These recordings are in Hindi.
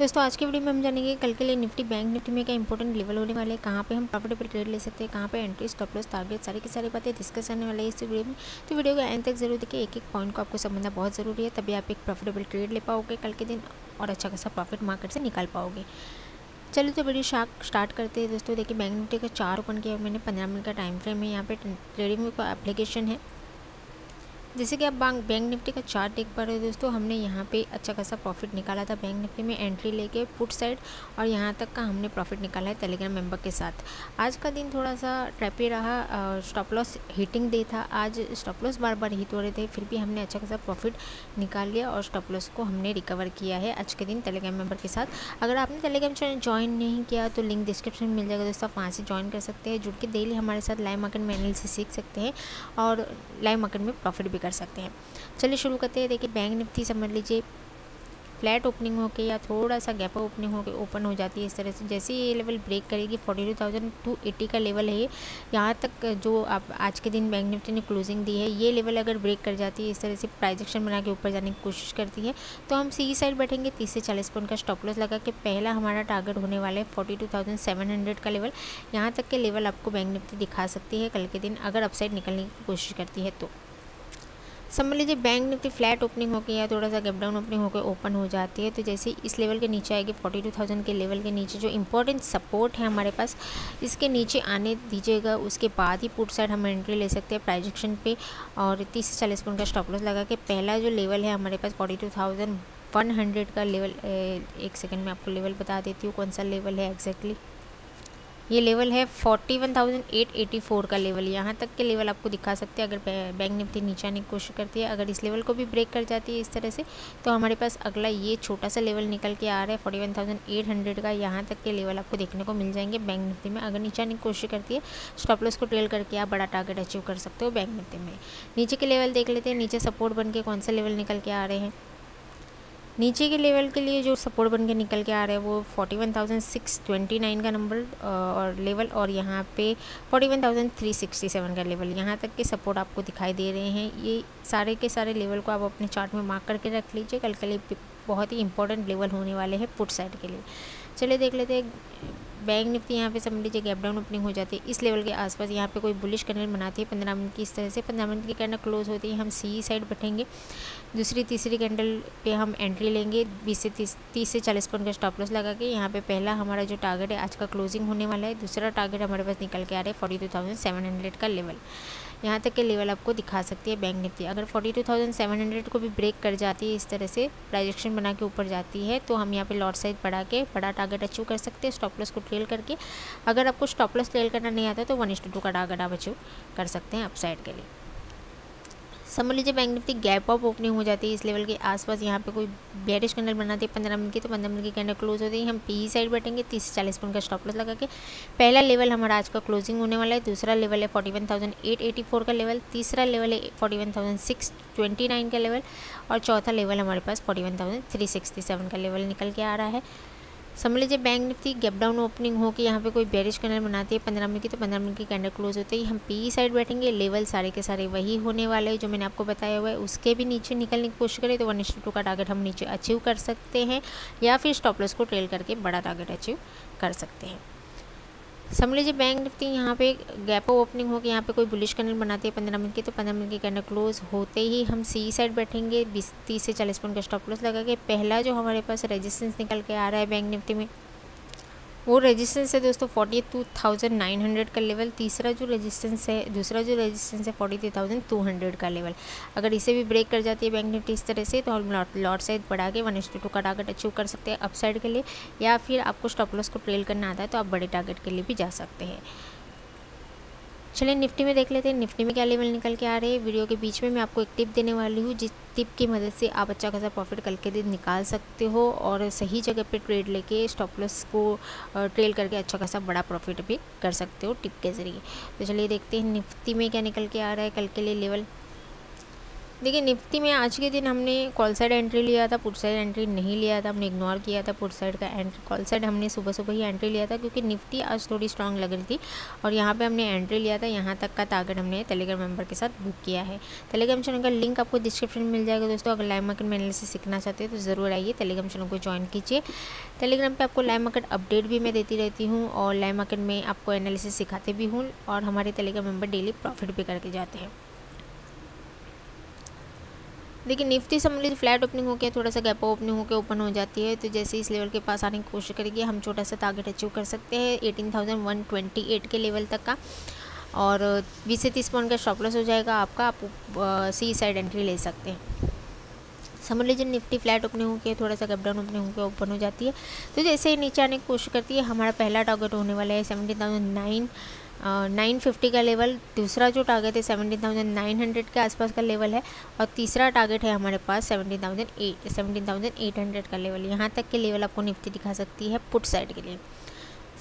दोस्तों, आज की वीडियो में हम जानेंगे कल के लिए निफ्टी बैंक निफ्टी में क्या इंपॉर्टेंट लेवल होने वाले हैं, कहाँ पे हम प्रॉफिटेबल ट्रेड ले सकते हैं, कहाँ पे एंट्री स्टॉप लॉस टारगेट सारी की सारी बातें डिस्कस करने वाले हैं इस वीडियो में। तो वीडियो को एंड तक ज़रूर देखिए एक एक पॉइंट को आपको समझना बहुत ज़रूरी है, तभी आप एक प्रॉफिटेबल ट्रेड ले पाओगे कल के दिन और अच्छा खासा प्रॉफिट मार्केट से निकाल पाओगे। चलिए तो वीडियो शार्क स्टार्ट करते हैं। दोस्तों, देखिए, बैंक निफ्टी का चार ओपन किया मैंने, पंद्रह मिनट का टाइम फ्रेम है। यहाँ पे ट्रेडिंग का एप्लीकेशन है। जैसे कि आप बैंक निफ्टी का चार्ट देख पा रहे हो दोस्तों, हमने यहाँ पे अच्छा खासा प्रॉफिट निकाला था बैंक निफ्टी में एंट्री लेके पुट साइड और यहाँ तक का हमने प्रॉफिट निकाला है टेलीग्राम मेंबर के साथ। आज का दिन थोड़ा सा ट्रैपी रहा स्टॉप लॉस हीटिंग डे था। आज स्टॉप लॉस बार बार हिट हो रहे थे, फिर भी हमने अच्छा खासा प्रॉफिट निकाल लिया और स्टॉप लॉस को हमने रिकवर किया है आज के दिन टेलीग्राम मेंबर के साथ। अगर आपने टेलीग्राम चैनल ज्वाइन नहीं किया तो लिंक डिस्क्रिप्शन में मिल जाएगा दोस्तों, आप वहाँ से ज्वाइन कर सकते हैं, जुड़ के डेली हमारे साथ लाइव मार्केट में एनालिसिस सीख सकते हैं और लाइव मार्केट में प्रॉफिट भी कर सकते हैं। चलिए शुरू करते हैं। देखिए बैंक निफ्टी समझ लीजिए फ्लैट ओपनिंग होके या थोड़ा सा गैप ओपनिंग होके ओपन हो जाती है इस तरह से। जैसे ये लेवल ब्रेक करेगी forty two thousand two eighty का लेवल है यहाँ तक जो आप आज के दिन बैंक निफ्टी ने क्लोजिंग दी है, ये लेवल अगर ब्रेक कर जाती है, इस तरह से प्राइजेक्शन बना के ऊपर जाने की कोशिश करती है तो हम सी साइड बैठेंगे। तीस से चालीस पॉइंट का स्टॉप लॉस लगा के पहला हमारा टारगेट होने वाला है forty two thousand seven hundred का लेवल यहाँ तक के लेवल आपको बैंक निफ्टी दिखा सकती है कल के दिन, अगर अपसाइड निकलने की कोशिश करती है तो। समझ लीजिए बैंक निफ्टी फ्लैट ओपनिंग होकर या थोड़ा सा गैप डाउन ओपनिंग होकर ओपन हो जाती है तो जैसे इस लेवल के नीचे आएगी फोर्टी टू थाउज़ेंड के लेवल के नीचे जो इंपॉर्टेंट सपोर्ट है हमारे पास, इसके नीचे आने दीजिएगा, उसके बाद ही पुट साइड हम एंट्री ले सकते हैं प्राइजेक्शन पे, और तीस से चालीस पॉइंट का स्टॉप लॉस लगा के पहला जो लेवल है हमारे पास forty two thousand one hundred का लेवल एक सेकेंड में आपको लेवल बता देती हूँ कौन सा लेवल है एग्जैक्टली ये लेवल है forty one thousand eight eighty four का लेवल यहाँ तक के लेवल आपको दिखा सकते हैं, अगर बैंक निफ्टी नीचे आने की कोशिश करती है, अगर इस लेवल को भी ब्रेक कर जाती है इस तरह से तो हमारे पास अगला ये छोटा सा लेवल निकल के आ रहा है forty one thousand eight hundred का। यहाँ तक के लेवल आपको देखने को मिल जाएँगे बैंक निफ्टी में। अगर नीचे आने की कोशिश करती है स्टॉप लॉस को ट्रेल करके आप बड़ा टारगेट अचीव कर सकते हो बैंक निफ्टी में। नीचे के लेवल देख लेते हैं, नीचे सपोर्ट बन के कौन सा लेवल निकल के आ रहे हैं। नीचे के लेवल के लिए जो सपोर्ट बन के निकल के आ रहा है, वो forty one thousand six twenty nine का नंबर और लेवल और यहाँ पे forty one thousand three sixty seven का लेवल यहाँ तक के सपोर्ट आपको दिखाई दे रहे हैं। ये सारे के सारे लेवल को आप अपने चार्ट में मार्क करके रख लीजिए। कल के लिए बहुत ही इंपॉर्टेंट लेवल होने वाले हैं पुट साइड के लिए। चलिए देख लेते हैं बैंक निफ्टी, यहाँ पे समझ लीजिए गैप डाउन ओपनिंग हो जाती है। इस लेवल के आसपास यहाँ पे कोई बुलिश कैंडल बनाती है। पंद्रह मिनट की इस तरह से, पंद्रह मिनट की कैंडल क्लोज होती है। हम सी साइड बैठेंगे। दूसरी, तीसरी कैंडल पे हम एंट्री लेंगे। बीस से तीस तीस से चालीस पॉइंट का स्टॉप लॉस लगा के यहाँ पे पहला हमारा जो टारगेट है, आज का क्लोजिंग होने वाला है। दूसरा टारगेट हमारे पास निकल के आ रहा है forty two thousand seven hundred का लेवल यहाँ तक के लेवल आपको दिखा सकती है बैंक निफ्टी। अगर 42,700 को भी ब्रेक कर जाती है इस तरह से प्राइजेक्शन बना के ऊपर जाती है तो हम यहाँ पे लॉट साइज़ बढ़ा के बड़ा टारगेट अचीव कर सकते हैं स्टॉप लॉस को ट्रेल करके। अगर आपको स्टॉप लॉस ट्रेल करना नहीं आता तो वन का टारगेट आप अचीव कर सकते हैं अपसाइड के लिए। समझ लीजिए Bank Nifty gap up opening हो जाती है, इस लेवल के आसपास यहाँ पे कोई बेरिश कैंडल बनाती है, पंद्रह मिनट की तो पंद्रह मिनट की कैंडल क्लोज होती है। हम पी साइड बैठेंगे, तीस से चालीस मिनट का स्टॉप लॉस लगा के पहला लेवल हमारा आज का क्लोजिंग होने वाला है, दूसरा लेवल है forty one thousand eight eighty four का लेवल तीसरा लेवल है forty one thousand six twenty nine का लेवल और चौथा लेवल हमारे पास forty one thousand three sixty seven का लेवल निकल के आ रहा है। समझ लीजिए Bank Nifty gap down opening हो कि यहाँ पे कोई बैरिश कैनल बनाती है, पंद्रह मिनट की तो पंद्रह मिनट की कैंडल क्लोज होते ही। हम पी साइड बैठेंगे लेवल सारे के सारे वही होने वाले हैं, जो मैंने आपको बताया हुआ है। उसके भी नीचे निकलने की कोशिश करें तो वन टू का टारगेट हम नीचे अचीव कर सकते हैं, या फिर स्टॉपलेस को ट्रेल करके बड़ा टारगेट अचीव कर सकते हैं। समझ लीजिए बैंक निफ्टी यहाँ पे गैप ओपनिंग होगी यहाँ पे कोई बुलिश कैंडल बनाती है पंद्रह मिनट की तो पंद्रह मिनट की कैंडल क्लोज होते ही हम सी साइड बैठेंगे, बीस, तीस से चालीस मिनट का स्टॉप क्लोज लगा के पहला जो हमारे पास रेजिस्टेंस निकल के आ रहा है बैंक निफ्टी में वो रेजिस्टेंस है दोस्तों forty two thousand nine hundred का लेवल तीसरा जो रेजिस्टेंस है, दूसरा जो रेजिस्टेंस है forty three thousand two hundred का लेवल अगर इसे भी ब्रेक कर जाती है बैंक निफ्टी इस तरह से तो हम लॉट लॉट साइड बढ़ा के वन टू का टारगेट अचीव कर सकते हैं अपसाइड के लिए, या फिर आपको स्टॉप लॉस को ट्रेल करना आता है तो आप बड़े टारगेट के लिए भी जा सकते हैं। चलिए निफ्टी में देख लेते हैं। निफ्टी में क्या लेवल निकल के आ रहे हैं? वीडियो के बीच में मैं आपको एक टिप देने वाली हूँ। जिस टिप की मदद से आप अच्छा खासा प्रॉफिट कल के दिन निकाल सकते हो और सही जगह पे ट्रेड लेके स्टॉप लॉस को ट्रेल करके अच्छा खासा बड़ा प्रॉफिट भी कर सकते हो टिप के ज़रिए। तो चलिए देखते हैं निफ्टी में क्या निकल के आ रहा है। कल के लिए लेवल देखिए, निफ्टी में आज के दिन हमने कॉल साइड एंट्री लिया था पुट साइड एंट्री नहीं लिया था, हमने इग्नोर किया था पुट साइड का एंट्री कॉल साइड हमने सुबह सुबह ही एंट्री लिया था क्योंकि निफ्टी आज थोड़ी स्ट्रांग लग रही थी और यहाँ पे हमने एंट्री लिया था, यहाँ तक का टारगेट हमने टेलीग्राम मेंबर के साथ बुक किया है। टेलीग्राम चैनल का लिंक आपको डिस्क्रिप्शन में मिल जाएगा दोस्तों, अगर लाइव मार्केट में से सीखना चाहते हैं तो ज़रूर आइए टेलीग्राम चैनल को ज्वाइन कीजिए। टेलीग्राम पर आपको लाइव मार्केट अपडेट भी मैं देती रहती हूँ और लाइव मार्केट में आपको एनालिसिस सिखाते भी हूँ और हमारे टेलीग्राम मेंबर डेली प्रॉफिट भी करके जाते हैं। देखिए निफ्टी सम्मिलित फ्लैट ओपनिंग हो गया थोड़ा सा गैप ओपनिंग होकर ओपन हो जाती है तो जैसे इस लेवल के पास आने की कोशिश करेंगे, हम छोटा सा टारगेट अचीव कर सकते हैं eighteen thousand one twenty eight के लेवल तक का। और बीस से तीस पॉइंट का स्टॉप लॉस हो जाएगा, आपका आप सी साइड एंट्री ले सकते हैं। समझ लीजिए निफ्टी फ्लैट ओपनिंग होकर थोड़ा सा गैप डाउन ओपनिंग होकर ओपन हो जाती है। तो जैसे ही नीचे आने की कोशिश करती है, हमारा पहला टारगेट होने वाला है seventy thousand nine nine fifty का लेवल, दूसरा जो टारगेट है सेवनटीन थाउज़ेंड नाइन हंड्रेड के आसपास का लेवल है और तीसरा टारगेट है हमारे पास seventeen thousand eight, seventeen thousand eight hundred का लेवल। यहाँ तक के लेवल आपको निफ्टी दिखा सकती है पुट साइड के लिए।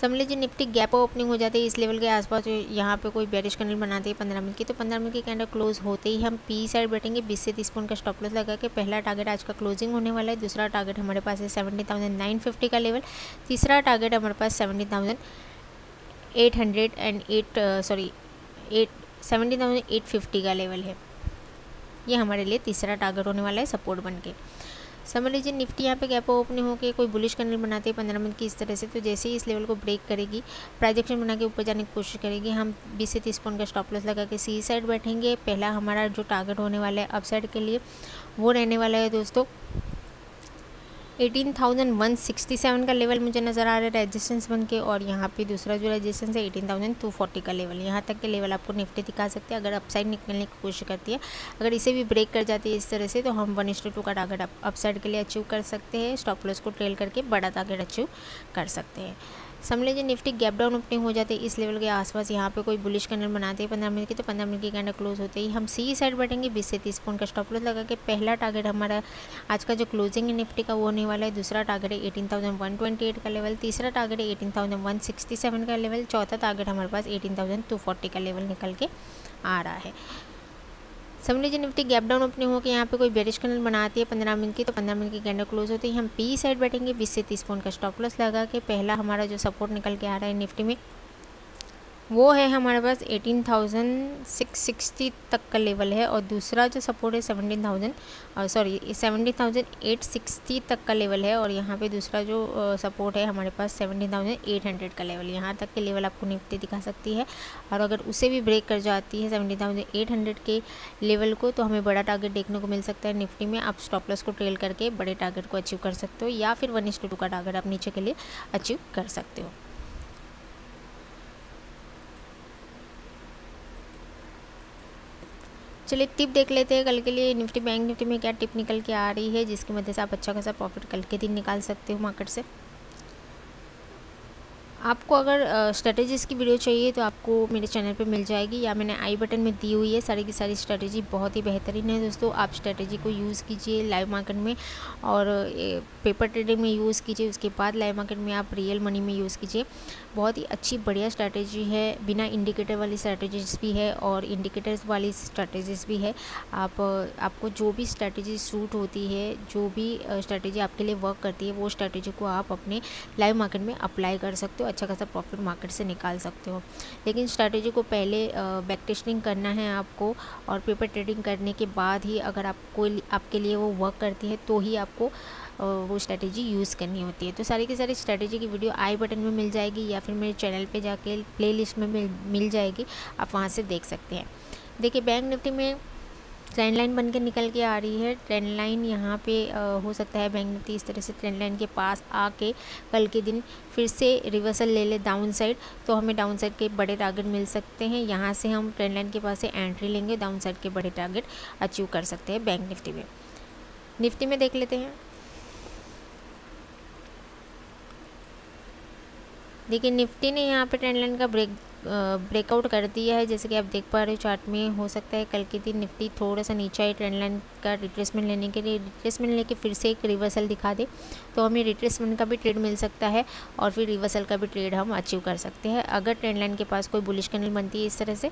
समझ लीजिए निफ्टी गैप ओपनिंग हो जाती है, इस लेवल के आसपास यहाँ पे कोई बेरिश कैंडल बनाती है पंद्रह मिनट की तो पंद्रह मिनट की कैंडल क्लोज होते ही हम पी साइड बैठेंगे, बीस से तीस पॉइंट का स्टॉप लॉस लगा के पहला टारगेट आज का क्लोजिंग होने वाला है, दूसरा टारगेट हमारे पास है सेवेंटी थाउज़ेंड नाइन फिफ्टी का लेवल तीसरा टारगेट हमारे पास seventy thousand eight hundred and eight sorry eight, seventy thousand eight fifty का लेवल है। ये हमारे लिए तीसरा टारगेट होने वाला है सपोर्ट बन के समझ लीजिए निफ्टी यहाँ पे गैप ओपनिंग होकर कोई बुलिश कैंडल बनाते हैं पंद्रह मिनट की इस तरह से तो जैसे ही इस लेवल को ब्रेक करेगी प्राइजेक्शन बना के ऊपर जाने की कोशिश करेगी। हम बीस से तीस पॉइंट का स्टॉप लॉस लगा के सी साइड बैठेंगे। पहला हमारा जो टारगेट होने वाला है अप साइड के लिए, वो रहने वाला है दोस्तों eighteen thousand one sixty seven का लेवल मुझे नज़र आ रहा है रजिस्टेंस बन के और यहाँ पे दूसरा जो रजिस्टेंस है एटीन थाउज़ेंड टू फोर्टी का लेवल। यहाँ तक के लेवल आपको निफ्टी दिखा सकते हैं, अगर अपसाइड निकलने की कोशिश करती है। अगर इसे भी ब्रेक कर जाती है इस तरह से तो हम वन टू का टारगेट अपसाइड के लिए अचीव कर सकते हैं। स्टॉप लॉस को ट्रेल करके बड़ा टारगेट अचीव कर सकते हैं। समझ लीजिए निफ्टी गैप डाउन ओपनिंग हो जाते इस लेवल के आसपास यहाँ पे कोई बुलिश कैंडल बनाते हैं, पंद्रह मिनट की तो पंद्रह मिनट की कैंडल क्लोज होते ही, हम सी साइड बैठेंगे, बीस से तीस पॉइंट का स्टॉप लॉस लगा के पहला टारगेट हमारा आज का जो क्लोजिंग है निफ्टी का वो होने वाला है, दूसरा टारगेट है eighteen thousand one twenty eight का लेवल तीसरा टारगेट है eighteen thousand one sixty seven का लेवल चौथा टारगेट हमारे पास एटीन थाउज़ेंड टू फोर्टी का लेवल निकल के आ रहा है। समझ लीजिए निफ्टी गैप डाउन ओपनिंग होकर यहाँ पे कोई बेरिश कैंडल बनाती है पंद्रह मिनट की तो पंद्रह मिनट की कैंडल क्लोज होती है। हम पी साइड बैठेंगे, बीस से तीस पॉइंट का स्टॉप लॉस लगा के, पहला हमारा जो सपोर्ट निकल के आ रहा है निफ्टी में वो है हमारे पास एटीन थाउज़ेंड सिक्स सिक्सटी तक का लेवल है और दूसरा जो सपोर्ट है seventeen thousand sorry seventeen thousand eight sixty तक का लेवल है और यहाँ पे दूसरा जो सपोर्ट है हमारे पास सेवनटीन थाउज़ेंड एट हंड्रेड का लेवल यहाँ तक के लेवल आपको निफ्टी दिखा सकती है और अगर उसे भी ब्रेक कर जाती है सेवनटीन थाउज़ेंड एट हंड्रेड के लेवल को तो हमें बड़ा टारगेट देखने को मिल सकता है। निफ्टी में आप स्टॉप लॉस को ट्रेल करके बड़े टारगेट को अचीव कर सकते हो या फिर वन का टारगेट आप नीचे के लिए अचीव कर सकते हो। चलिए टिप देख लेते हैं कल के लिए। निफ्टी बैंक निफ्टी में क्या टिप निकल के आ रही है, जिसकी मदद से आप अच्छा खासा प्रॉफिट कल के दिन निकाल सकते हो मार्केट से। आपको अगर स्ट्रेटजीज़ की वीडियो चाहिए तो आपको मेरे चैनल पे मिल जाएगी या मैंने आई बटन में दी हुई है सारी की सारी स्ट्रेटजी बहुत ही बेहतरीन है दोस्तों। आप स्ट्रेटजी को यूज़ कीजिए लाइव मार्केट में और पेपर ट्रेडिंग में यूज़ कीजिए, उसके बाद लाइव मार्केट में आप रियल मनी में यूज़ कीजिए। बहुत ही अच्छी बढ़िया स्ट्रैटेजी है, बिना इंडिकेटर वाली स्ट्रैटेजीज भी है और इंडिकेटर्स वाली स्ट्रैटेजीज भी है। आप, आपको जो भी स्ट्रैटेजी सूट होती है, जो भी स्ट्रैटेजी आपके लिए वर्क करती है, वो स्ट्रैटेजी को आप अपने लाइव मार्केट में अप्लाई कर सकते हो। अच्छा खासा प्रॉफिट मार्केट से निकाल सकते हो। लेकिन स्ट्रैटेजी को पहले बैक टेस्टिंग करना है आपको और पेपर ट्रेडिंग करने के बाद ही अगर आप कोई आपके लिए वो वर्क करती है तो ही आपको वो स्ट्रैटेजी यूज़ करनी होती है। तो सारी की सारी स्ट्रैटेजी की वीडियो आई बटन में मिल जाएगी या फिर मेरे चैनल पे जाके प्लेलिस्ट में मिल मिल जाएगी, आप वहाँ से देख सकते हैं। देखिए बैंक निफ्टी में ट्रेंड लाइन बन के निकल के आ रही है। ट्रेंड लाइन यहाँ पे आ, हो सकता है बैंक निफ्टी इस तरह से ट्रेंड लाइन के पास आके कल के दिन फिर से रिवर्सल ले ले डाउन साइड तो हमें डाउन साइड के बड़े टारगेट मिल सकते हैं। यहाँ से हम ट्रेंड लाइन के पास से एंट्री लेंगे डाउन साइड के बड़े टारगेट अचीव कर सकते हैं बैंक निफ्टी में। निफ्टी में देख लेते हैं। देखिए निफ्टी ने यहाँ पे ट्रेंड लाइन का ब्रेक ब्रेकआउट कर दिया है। जैसे कि आप देख पा रहे हो चार्ट में हो सकता है कल के दिन निफ्टी थोड़ा सा नीचे आई ट्रेंड लाइन का रिट्रेसमेंट लेने के लिए। रिट्रेसमेंट लेके फिर से एक रिवर्सल दिखा दे। तो हमें रिट्रेसमेंट का भी ट्रेड मिल सकता है और फिर रिवर्सल का भी ट्रेड हम अचीव कर सकते हैं। अगर ट्रेंड लाइन के पास कोई बुलिश कैंडल बनती है इस तरह से,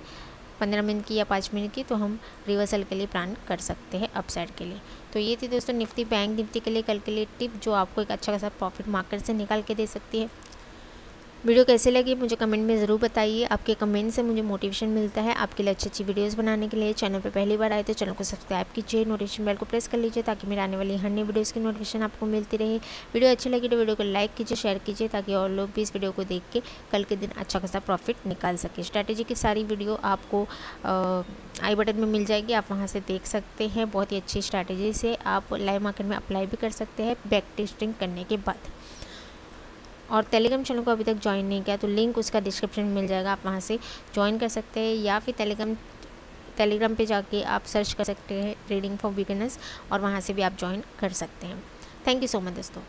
पंद्रह मिनट की या पाँच मिनट की तो हम रिवर्सल के लिए प्लान कर सकते हैं अपसाइड के लिए। तो ये थी दोस्तों निफ्टी बैंक निफ्टी के लिए कल के लिए टिप जो आपको एक अच्छा खासा प्रॉफिट मार्केट से निकाल के दे सकती है। वीडियो कैसे लगी मुझे कमेंट में ज़रूर बताइए। आपके कमेंट से मुझे मोटिवेशन मिलता है। आपके लिए अच्छी अच्छी वीडियोस बनाने के लिए चैनल पर पहली बार आए तो चैनल को सब्सक्राइब कीजिए। नोटिफिकेशन बेल को प्रेस कर लीजिए ताकि मेरे आने वाली हर नई वीडियोज़ की नोटिफिकेशन आपको मिलती रहे। वीडियो अच्छी लगी तो वीडियो को लाइक कीजिए, शेयर कीजिए ताकि और लोग भी इस वीडियो को देख के कल के दिन अच्छा खासा प्रॉफिट निकाल सके। स्ट्रैटेजी की सारी वीडियो आपको आई बटन में मिल जाएगी। आप वहाँ से देख सकते हैं। बहुत ही अच्छी स्ट्रैटेजी से आप लाइव मार्केट में अप्लाई भी कर सकते हैं बैक टेस्टिंग करने के बाद। और टेलीग्राम चैनल को अभी तक ज्वाइन नहीं किया तो लिंक उसका डिस्क्रिप्शन में मिल जाएगा, आप वहाँ से ज्वाइन कर सकते हैं, या फिर टेलीग्राम टेलीग्राम पे जाके आप सर्च कर सकते हैं रीडिंग फॉर बिगिनर्स और वहाँ से भी आप ज्वाइन कर सकते हैं। थैंक यू सो मच दोस्तों।